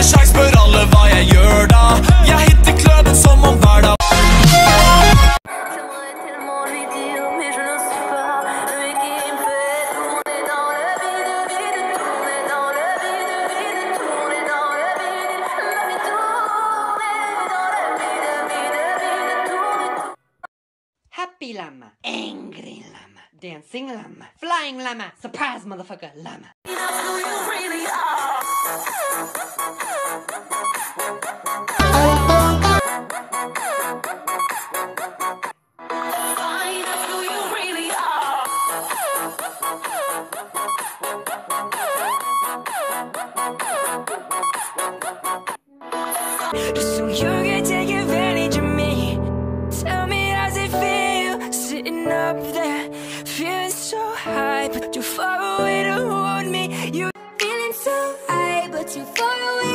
med sjakk, spør alle hva jeg gjør da. Jeg hitter kløden som om hver dag. Happy llama, angry llama, dancing llama, flying llama, surprise motherfucker llama. That's who you really Just so you can take advantage of me. Tell me how's it feel Sitting up there? Feeling so high But too far away to hold me. You're feeling so high But too far away